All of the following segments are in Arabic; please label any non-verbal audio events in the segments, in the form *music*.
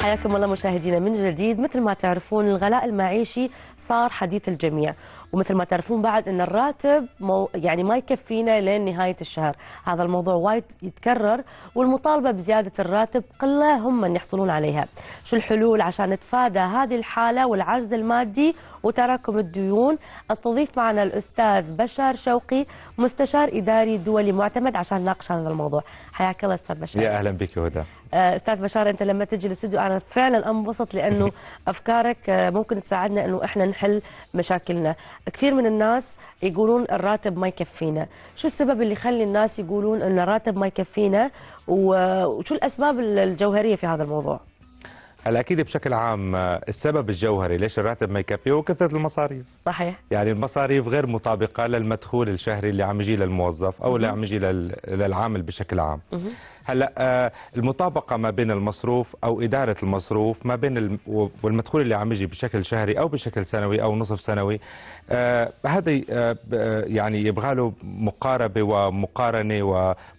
حياكم الله مشاهدينا من جديد. مثل ما تعرفون الغلاء المعيشي صار حديث الجميع. ومثل ما تعرفون بعد إن الراتب مو يعني ما يكفينا لين نهاية الشهر. هذا الموضوع وايد يتكرر والمطالبة بزيادة الراتب قلة هم من يحصلون عليها. شو الحلول عشان نتفادى هذه الحالة والعجز المادي وتراكم الديون. أستضيف معنا الأستاذ بشار شوقي مستشار إداري دولي معتمد عشان نناقش هذا الموضوع. حياك الله أستاذ بشار. يا أهلا بك هدى. آه، أستاذ بشار أنت لما تجي الاستوديو أنا فعلا أنبسط لأنه *laughs* أفكارك آه، ممكن تساعدنا إنه إحنا نحل مشاكلنا. كثير من الناس يقولون الراتب ما يكفينا. شو السبب اللي يخلي الناس يقولون إن الراتب ما يكفينا؟ وشو الأسباب الجوهرية في هذا الموضوع؟ هلا أكيد بشكل عام السبب الجوهري ليش الراتب ما يكفي هو كثرة المصاريف. صحيح. يعني المصاريف غير مطابقة للمدخول الشهري اللي عم يجي للموظف أو اللي عم يجي لل- للعامل بشكل عام. هلا آه، المطابقة ما بين المصروف أو إدارة المصروف ما بين والمدخول اللي عم يجي بشكل شهري أو بشكل سنوي أو نصف سنوي آه، هذا آه، يعني يبغى له مقاربة ومقارنة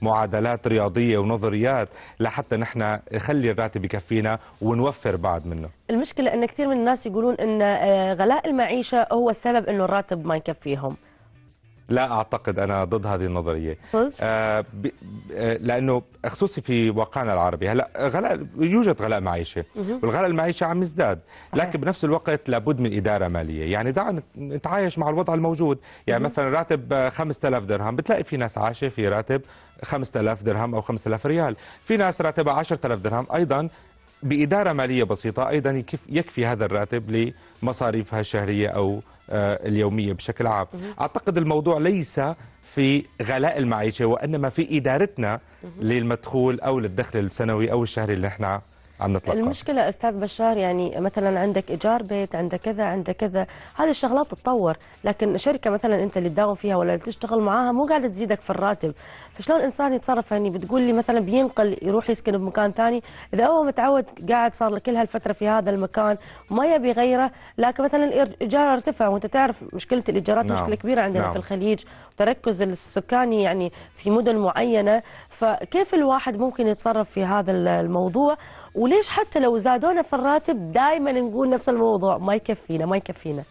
ومعادلات رياضية ونظريات لحتى نحن نخلي الراتب يكفينا ونوفر بعد منه. المشكلة إن كثير من الناس يقولون إن آه، غلاء المعيشة هو السبب إنه الراتب ما يكفيهم. لا أعتقد أنا ضد هذه النظرية. صدق؟ آه ب... آه لأنه خصوصي في واقعنا العربي هلا غلاء يوجد غلاء معيشة. والغلاء المعيشة عم يزداد لكن بنفس الوقت لابد من إدارة مالية. يعني دعنا نتعايش مع الوضع الموجود. يعني مثلا راتب آه، 5000 درهم بتلاقي في ناس عايشة في راتب 5000 درهم أو 5000 ريال. في ناس راتبها 10000 درهم أيضا بإدارة مالية بسيطة أيضا يكف يكفي هذا الراتب لمصاريفها الشهرية أو آه، اليومية بشكل عام. أعتقد الموضوع ليس في غلاء المعيشة وإنما في إدارتنا للمدخول أو للدخل السنوي أو الشهري اللي إحنا عم نتلقاه المشكلة أستاذ بشار يعني مثلا عندك إيجار بيت عندك كذا عندك كذا هذه الشغلات تتطور لكن شركة مثلا أنت اللي تداوم فيها ولا اللي تشتغل معاها مو قاعدة تزيدك في الراتب فشلون الإنسان يتصرف يعني بتقول لي مثلا بينقل يروح يسكن بمكان ثاني إذا هو متعود قاعد صار له كل هالفترة في هذا المكان وما يبي يغيره لكن مثلا الإيجار ارتفع وأنت تعرف مشكلة الإيجارات نعم. مشكلة كبيرة عندنا نعم. في الخليج وتركز السكاني يعني في مدن معينة فكيف الواحد ممكن يتصرف في هذا الموضوع وليش حتى لو زادونا في الراتب دائما نقول نفس الموضوع؟ ما يكفينا ما يكفينا.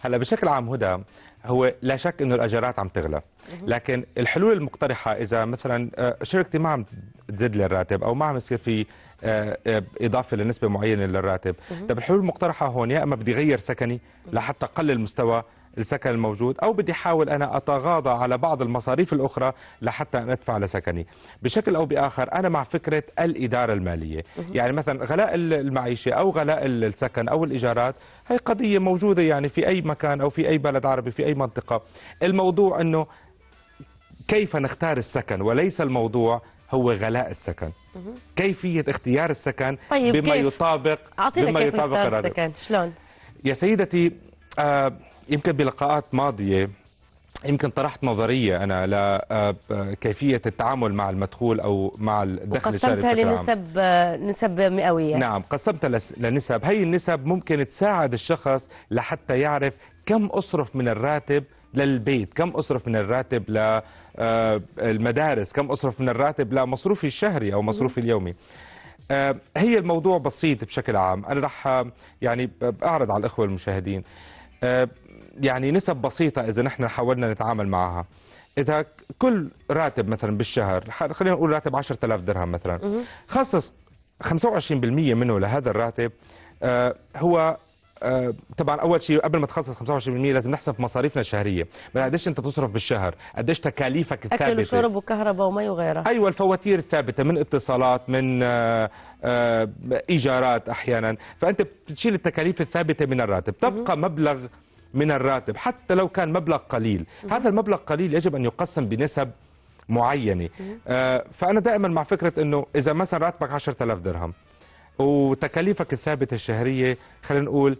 هلا بشكل عام هدى هو لا شك إنه الأجارات عم تغلى. لكن الحلول المقترحة إذا مثلا آه، شركتي ما عم تزيد لي الراتب أو ما عم يصير في آه، آه، إضافة لنسبة معينة للراتب. طب الحلول المقترحة هون يا إما بدي غير سكني لحتى أقلل مستوى السكن الموجود أو بدي أحاول أنا أتغاضى على بعض المصاريف الأخرى لحتى أن أدفع لسكني. بشكل أو بآخر أنا مع فكرة الإدارة المالية. يعني مثلا غلاء المعيشة أو غلاء السكن أو الإيجارات هي قضية موجودة يعني في أي مكان أو في أي بلد عربي في أي منطقة. الموضوع إنه كيف نختار السكن؟ وليس الموضوع هو غلاء السكن. كيفية اختيار السكن طيب بما كيف؟ يطابق بما كيف يطابق. السكن شلون؟ يا سيدتي آه يمكن بلقاءات ماضية يمكن طرحت نظرية أنا لكيفية التعامل مع المدخول أو مع الدخل الشهري وقسمتها بشكل عام. لنسب آه، نسب مئوية. نعم قسمتها لنسب. هي النسب ممكن تساعد الشخص لحتى يعرف كم أصرف من الراتب للبيت كم أصرف من الراتب للمدارس كم أصرف من الراتب لمصروفي الشهري أو مصروفي اليومي. آه، هي الموضوع بسيط بشكل عام. أنا رح آه، يعني أعرض على الأخوة المشاهدين. آه، يعني نسب بسيطة إذا نحن حاولنا نتعامل معها. إذا كل راتب مثلا بالشهر خلينا نقول راتب 10000 درهم مثلا خصص 25% منه لهذا الراتب آه، هو آه، طبعا أول شيء قبل ما تخصص 25% لازم نحسب مصاريفنا الشهرية. قديش أنت بتصرف بالشهر؟ قديش تكاليفك الثابتة؟ أكل وشرب وكهرباء ومي وغيرها. أيوه الفواتير الثابتة من اتصالات من آه، آه، إيجارات أحيانا. فأنت بتشيل التكاليف الثابتة من الراتب. تبقى مبلغ من الراتب حتى لو كان مبلغ قليل. هذا المبلغ قليل يجب أن يقسم بنسب معينة. آه، فأنا دائما مع فكرة إنه إذا مثلا راتبك 10000 درهم وتكاليفك الثابتة الشهرية خلينا نقول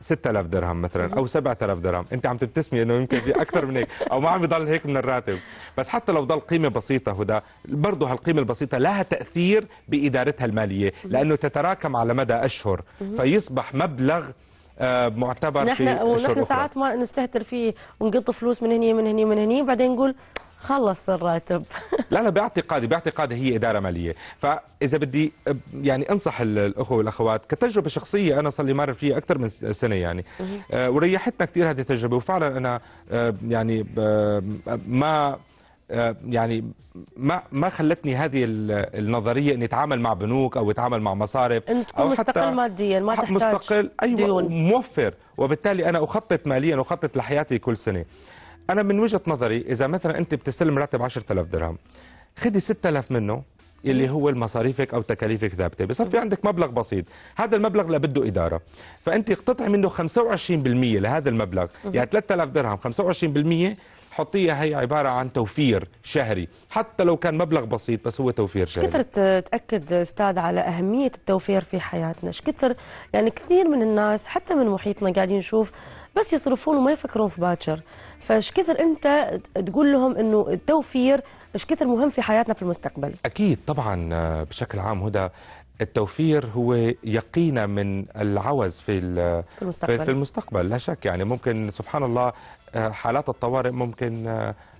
6000 درهم مثلا أو 7000 درهم. أنت عم تبتسمي إنه يمكن في أكثر من هيك أو ما عم يضل هيك من الراتب. بس حتى لو ضل قيمة بسيطة هدى برضه هالقيمة البسيطة لها تأثير بإدارتها المالية لأنه تتراكم على مدى أشهر. فيصبح مبلغ معتبر في نحن أشهر ونحن. ساعات ما نستهتر فيه ونقط فلوس من هني من هني من هني بعدين نقول خلص الراتب. *laughs* لا لا باعتقادي باعتقادي هي إدارة مالية. فإذا بدي آه، يعني أنصح ال- الاخوه والأخوات كتجربة شخصية أنا صار لي مر فيها أكثر من سنة يعني. آه، وريحتنا كثير هذه التجربة وفعلا أنا آه، يعني آه، ما آه، يعني ما ما خلتني هذه ال- النظرية اني اتعامل مع بنوك أو اتعامل مع مصارف أن تكون أو حتى مستقل ماديا ما تحتاج مستقل أيوه ديون. موفر وبالتالي أنا أخطط ماليا أخطط لحياتي كل سنة. أنا من وجهة نظري إذا مثلا أنت بتستلم راتب 10000 درهم خدي 6000 منه اللي هو المصاريفك أو تكاليفك ثابتة. بصفي عندك مبلغ بسيط. هذا المبلغ لبده إدارة. فأنت اقتطعي منه 25% لهذا المبلغ. يعني 3000 درهم 25% حطيها هي عبارة عن توفير شهري حتى لو كان مبلغ بسيط بس هو توفير شهري. كثر تأكد أستاذ على أهمية التوفير في حياتنا؟ كثر؟ يعني كثير من الناس حتى من محيطنا قاعدين نشوف بس يصرفون وما يفكرون في باكر. فإيش كثر أنت تقول لهم إنه التوفير إيش كثر مهم في حياتنا في المستقبل؟ أكيد طبعا آه، بشكل عام هدى التوفير هو يقينا من العوز في في المستقبل. في المستقبل لا شك يعني ممكن سبحان الله آه، حالات الطوارئ ممكن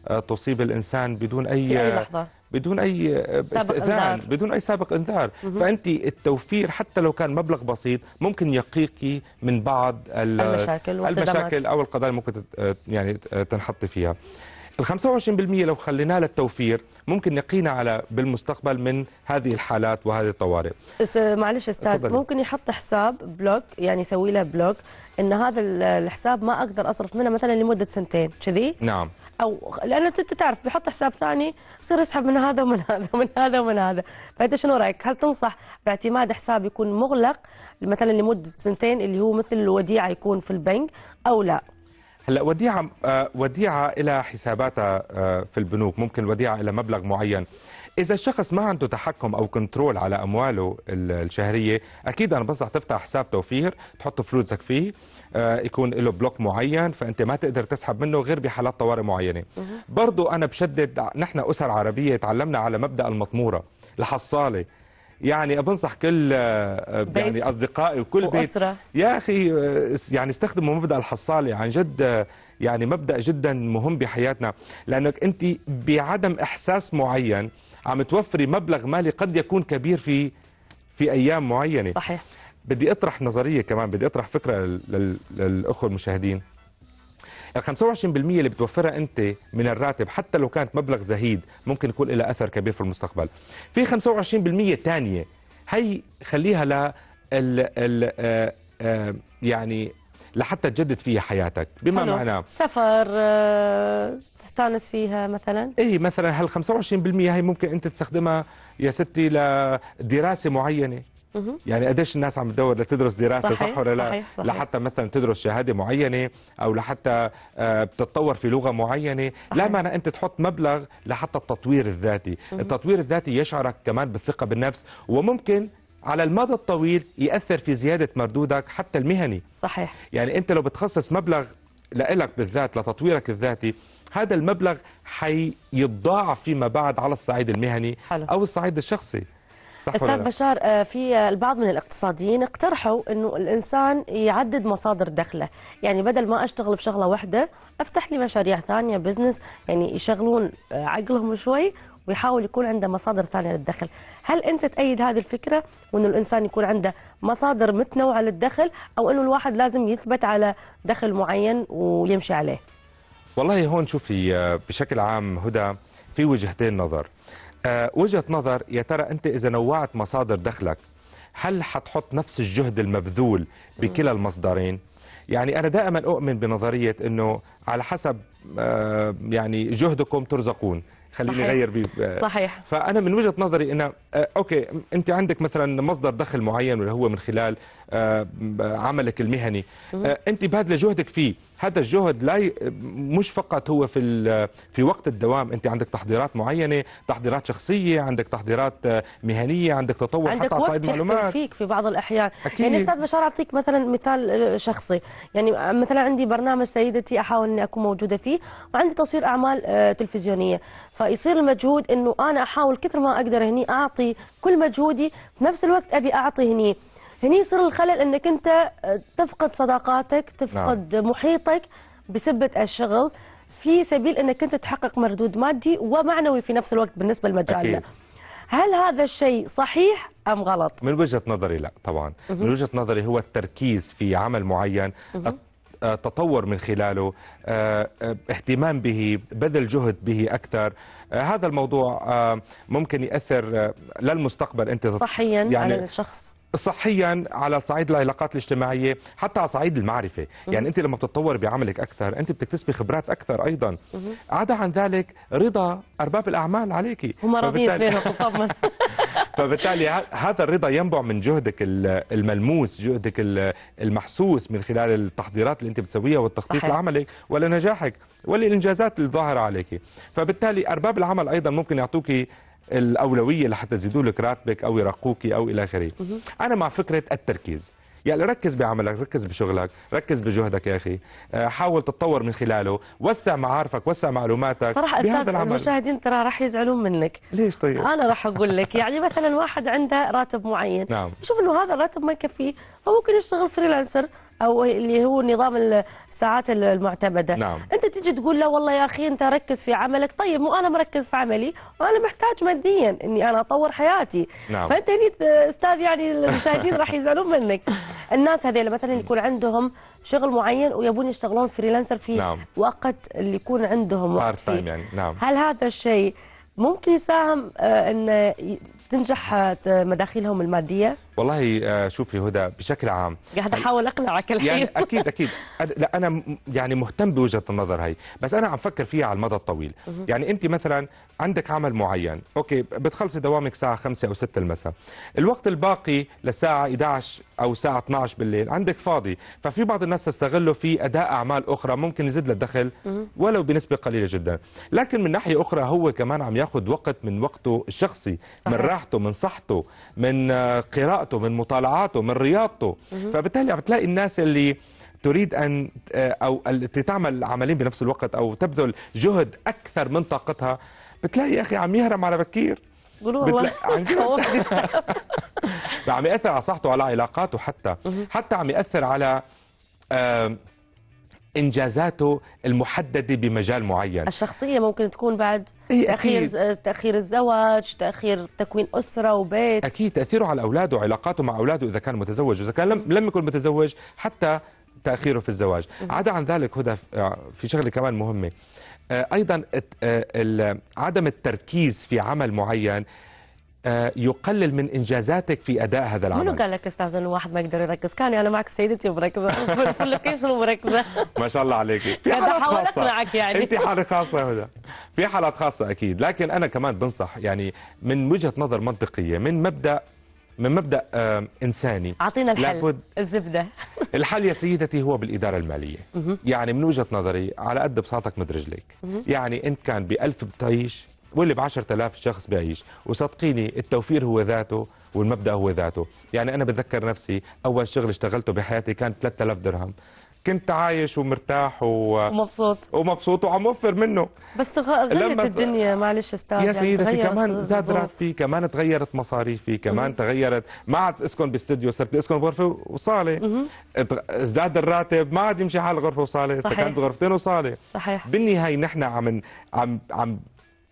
آه، تصيب الإنسان بدون في أي لحظة. بدون أي آه، استئذان. بدون أي سابق إنذار فأنت التوفير حتى لو كان مبلغ بسيط ممكن يقيك من بعض ال- المشاكل. المشاكل أو القضايا ممكن يعني تنحط فيها ال 25% لو خليناه للتوفير ممكن يقينا على بالمستقبل من هذه الحالات وهذه الطوارئ. بس معلش أستاذ. ممكن يحط حساب block يعني يسوي له block إن هذا ال- الحساب ما أقدر أصرف منه مثلا لمدة سنتين كذي؟ نعم. أو لأن أنت تعرف بيحط حساب ثاني يصير يسحب من هذا ومن هذا ومن هذا ومن هذا. فأنت شنو رأيك؟ هل تنصح باعتماد حساب يكون مغلق مثلا لمدة سنتين اللي هو مثل الوديعة يكون في البنك أو لا؟ هلا وديعة آه، وديعة إلى حساباتها آه، في البنوك. ممكن وديعة إلى مبلغ معين. إذا الشخص ما عنده تحكم أو control على أمواله ال- الشهرية أكيد أنا بنصح تفتح حساب توفير تحط فلوسك فيه آه، يكون له block معين فأنت ما تقدر تسحب منه غير بحالات طوارئ معينة. برضو أنا بشدد نحن أسر عربية تعلمنا على مبدأ المطمورة الحصالة. يعني بنصح كل آه، بيت. يعني أصدقائي وكل بيت. وأسرة. يا أخي آه، يعني استخدموا مبدأ الحصاله عن جد آه، يعني مبدأ جدا مهم بحياتنا. لأنك أنت بعدم إحساس معين عم توفري مبلغ مالي قد يكون كبير في في أيام معينة. صحيح. بدي أطرح نظرية كمان بدي أطرح فكرة لل- لل- للأخوة المشاهدين. ال 25% اللي بتوفرها انت من الراتب حتى لو كانت مبلغ زهيد ممكن يكون لها أثر كبير في المستقبل. في 25% ثانية هي خليها ل ال ال آه، آه، يعني لحتى تجدد فيها حياتك. بما. معناه سفر آه، تستأنس فيها مثلا؟ إيه مثلا هال 25% هي ممكن أنت تستخدمها يا ستي لدراسة معينة؟ يعني قديش الناس عم تدور لتدرس دراسة صحيح، صح ولا لا؟ صحيح، صحيح. لحتى مثلا تدرس شهادة معينة أو لحتى آه، بتتطور في لغة معينة. لا معنى أنت تحط مبلغ لحتى التطوير الذاتي. التطوير الذاتي يشعرك كمان بالثقة بالنفس وممكن على المدى الطويل يأثر في زيادة مردودك حتى المهني. صحيح. يعني أنت لو بتخصص مبلغ لإلك بالذات لتطويرك الذاتي هذا المبلغ حيتضاعف فيما بعد على الصعيد المهني حلو. أو الصعيد الشخصي. صح أستاذ؟ بشار آه، في آه، البعض من الاقتصاديين اقترحوا انه الانسان يعدد مصادر دخله. يعني بدل ما اشتغل بشغله واحدة افتح لي مشاريع ثانية بزنس يعني يشغلون آه، عقلهم شوي ويحاول يكون عنده مصادر ثانية للدخل. هل انت تأيد هذه الفكرة؟ وإنه الإنسان يكون عنده مصادر متنوعة للدخل أو إنه الواحد لازم يثبت على دخل معين ويمشي عليه؟ والله هون شوفي بشكل عام هدى في وجهتين نظر. آه، وجهة نظر يا ترى أنت إذا نوعت مصادر دخلك هل حتحط نفس الجهد المبذول بكلا المصدرين؟ يعني أنا دائما أؤمن بنظرية أنه على حسب آه، يعني جهدكم ترزقون. خليني صحيح. غير بي آه، صحيح. فأنا من وجهة نظري انه آه، okay أنت عندك مثلا مصدر دخل معين واللي هو من خلال عملك المهني. أنت باذله جهدك فيه هذا الجهد لا ي... مش فقط هو في ال... في وقت الدوام. أنت عندك تحضيرات معينة تحضيرات شخصية عندك تحضيرات آه، مهنية عندك تطور عندك حتى على صعيد المعلومات فيك في بعض الأحيان. أكيد. يعني أستاذ بشار أعطيك مثلا مثال آه، شخصي. يعني مثلا عندي برنامج سيدتي أحاول إني أكون موجودة فيه وعندي تصوير أعمال آه، تلفزيونية. فيصير المجهود إنه أنا أحاول كثر ما أقدر هني أعطي كل مجهودي في نفس الوقت أبي أعطي هني. هني يصير الخلل إنك أنت آه، تفقد صداقاتك تفقد نعم. محيطك بسبة الشغل في سبيل إنك أنت تحقق مردود مادي ومعنوي في نفس الوقت بالنسبة لمجالنا هل هذا الشيء صحيح أم غلط؟ من وجهة نظري لا طبعا. من وجهة نظري هو التركيز في عمل معين تطور من خلاله آه، آه، اهتمام به بذل جهد به أكثر. آه، هذا الموضوع ممكن يأثر للمستقبل أنت صحيا يعني على الشخص. صحيا على صعيد العلاقات الاجتماعية حتى على صعيد المعرفة. يعني أنت لما بتتطور بعملك أكثر أنت بتكتسبي خبرات أكثر أيضا. عدا عن ذلك رضا أرباب الأعمال عليك. هم راضيين تطمن فبالتالي *laughs* هذا الرضا ينبع من جهدك الملموس جهدك المحسوس من خلال التحضيرات اللي أنت بتسويها والتخطيط لعملك ولنجاحك وللإنجازات الظاهره عليك. فبالتالي أرباب العمل أيضا ممكن يعطوكي الأولوية لحتى يزيدوا لك راتبك أو يرقوك أو إلى آخره. أنا مع فكرة التركيز. يعني ركز بعملك ركز بشغلك ركز بجهدك يا أخي. آه، حاول تتطور من خلاله وسع معارفك وسع معلوماتك صراحة أستاذ العمل. المشاهدين ترى راح يزعلون منك. ليش طيب؟ أنا راح أقول لك يعني مثلا واحد عنده راتب معين. نعم. شوف إنه هذا الراتب ما يكفيه فممكن يشتغل فريلانسر أو اللي هو نظام الساعات المعتمدة نعم. أنت تيجي تقول له والله يا أخي أنت ركز في عملك طيب مو أنا مركز في عملي وأنا محتاج ماديا إني أنا أطور حياتي نعم. فأنت هني أستاذ يعني المشاهدين راح يزعلون منك *laughs* الناس هذيلا مثلا يكون عندهم شغل معين ويبون يشتغلون freelancer في نعم. وقت اللي يكون عندهم وقت فيه يعني. نعم. هل هذا الشيء ممكن يساهم آه، ان تنجح مداخيلهم المادية والله آه، شوفي هدى بشكل عام قاعد أحاول أقنعك الحين. يعني أكيد أكيد. لا أنا يعني مهتم بوجهة النظر هي بس أنا عم فكر فيها على المدى الطويل. يعني أنت مثلا عندك عمل معين okay بتخلصي دوامك الساعة 5 أو 6 المساء. الوقت الباقي للساعة 11 أو الساعة 12 بالليل عندك فاضي. ففي بعض الناس تستغله في أداء أعمال أخرى ممكن يزيد له الدخل ولو بنسبة قليلة جدا. لكن من ناحية أخرى هو كمان عم ياخذ وقت من وقته الشخصي صحيح. من راحته من صحته من آه، قراءته من مطالعاته من رياضته. فبالتالي عم تلاقي الناس اللي تريد أن آه، أو التي تعمل عملين بنفس الوقت أو تبذل جهد أكثر من طاقتها بتلاقي يا أخي عم يهرم على بكير. والله. عن جد *laughs* *laughs* عم يأثر على صحته وعلى علاقاته حتى. حتى عم يأثر على إنجازاته المحددة بمجال معين. الشخصية ممكن تكون بعد تأخير أكيد. تأخير الزواج تأخير تكوين أسرة وبيت. أكيد تأثيره على أولاده وعلاقاته مع أولاده إذا كان متزوج اذا كان لم, لم يكن متزوج حتى تأخيره في الزواج. عدا عن ذلك هدى في شغلة كمان مهمة. آه، أيضا آه، عدم التركيز في عمل معين آه، يقلل من إنجازاتك في أداء هذا العمل. منو قال لك أستاذ انه الواحد ما يقدر يركز؟ كان أنا معك سيدتي مركزه في اللوكيشن ومركزه ما شاء الله عليك في حالات خاصة. يعني. أنت حالة خاصة هدى. في حالات خاصة أكيد لكن أنا كمان بنصح يعني من وجهة نظر منطقية من مبدأ من مبدأ إنساني. أعطينا الحل لابد الزبدة. *laughs* الحل يا سيدتي هو بالإدارة المالية. يعني من وجهة نظري على قد بساطك مد رجليك. يعني أنت كان ب 1000 بتعيش واللي ب 10000 شخص بيعيش وصدقيني التوفير هو ذاته والمبدأ هو ذاته. يعني أنا بتذكر نفسي أول شغل اشتغلته بحياتي كان 3000 درهم. كنت عايش ومرتاح و... ومبسوط. ومبسوط وعم وفر منه. بس غيرت لما... الدنيا معلش أستاذ يا سيدتي يعني كمان زاد راتبي كمان تغيرت مصاريفي كمان تغيرت ما عاد اسكن باستوديو صرت اسكن بغرفة وصالة. ازداد الراتب ما عاد يمشي حال غرفة وصالة سكنت غرفتين وصالة. صحيح. بالنهاية نحن عم عم عم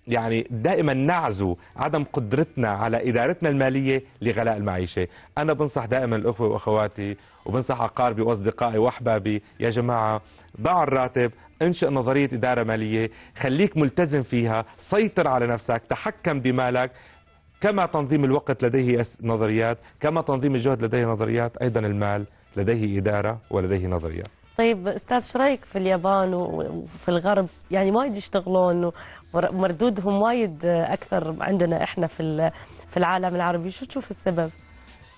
يعني دائما نعزو عدم قدرتنا على إدارتنا المالية لغلاء المعيشة. أنا بنصح دائما الأخوة وأخواتي وبنصح أقاربي وأصدقائي وأحبابي يا جماعة ضع الراتب انشئ نظرية إدارة مالية خليك ملتزم فيها سيطر على نفسك تحكم بمالك كما تنظيم الوقت لديه نظريات كما تنظيم الجهد لديه نظريات أيضا المال لديه إدارة ولديه نظريات. طيب أستاذ إيش رأيك في اليابان وفي الغرب؟ يعني وايد يشتغلون ومردودهم وايد أكثر عندنا إحنا في في العالم العربي. شو تشوف السبب؟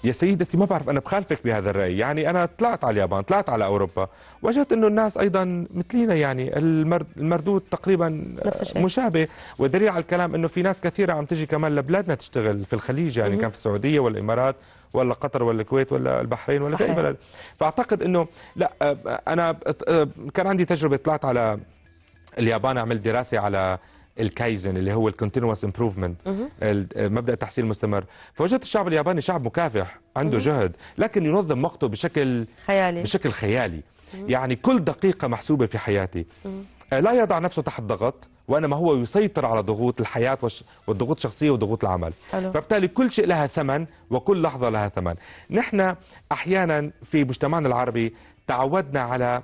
يا سيدتي ما بعرف أنا بخالفك بهذا الرأي. يعني أنا طلعت على اليابان طلعت على أوروبا. وجدت إنه الناس أيضا مثلينا يعني المردود تقريبا. مشابه. والدليل على الكلام إنه في ناس كثيرة عم تجي كمان لبلادنا تشتغل في الخليج يعني كان في السعودية ولا الامارات ولا قطر ولا الكويت ولا البحرين ولا في أي بلد. فأعتقد إنه لا أنا كان عندي تجربة طلعت على اليابان عملت دراسة على الكايزن اللي هو ال continuous improvement مبدأ التحسين المستمر فوجدت الشعب الياباني شعب مكافح عنده جهد لكن ينظم وقته بشكل خيالي. بشكل خيالي. يعني كل دقيقة محسوبة في حياتي. آه، لا يضع نفسه تحت ضغط وإنما هو يسيطر على ضغوط الحياة والش- والضغوط الشخصية وضغوط العمل. حلو. فبالتالي كل شيء لها ثمن وكل لحظة لها ثمن. نحن أحيانا في مجتمعنا العربي تعودنا على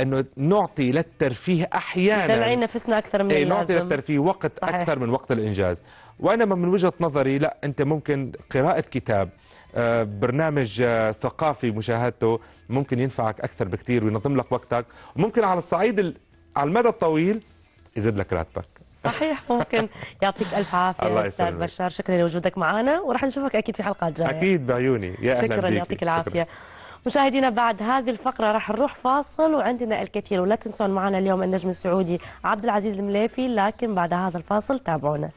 أنه نعطي للترفيه أحيانا. دلعين نفسنا أكثر من إيه نعطي اللازم. للترفيه وقت صحيح. أكثر من وقت الإنجاز. وانما من وجهة نظري لا أنت ممكن قراءة كتاب آه، برنامج آه، ثقافي مشاهدته ممكن ينفعك أكثر بكثير وينظم لك وقتك. وممكن على الصعيد ال- على المدى الطويل يزيد لك راتبك. صحيح ممكن *laughs* يعطيك ألف عافية الله أستاذ. بشار. شكرا لوجودك معنا وراح نشوفك أكيد في حلقات جاية. أكيد بعيوني. يا أهلا شكرا بيكي. يعطيك شكراً. مشاهدينا بعد هذه الفقرة راح نروح فاصل وعندنا الكثير ولا تنسون معنا اليوم النجم السعودي عبد العزيز المليفي لكن بعد هذا الفاصل تابعونا.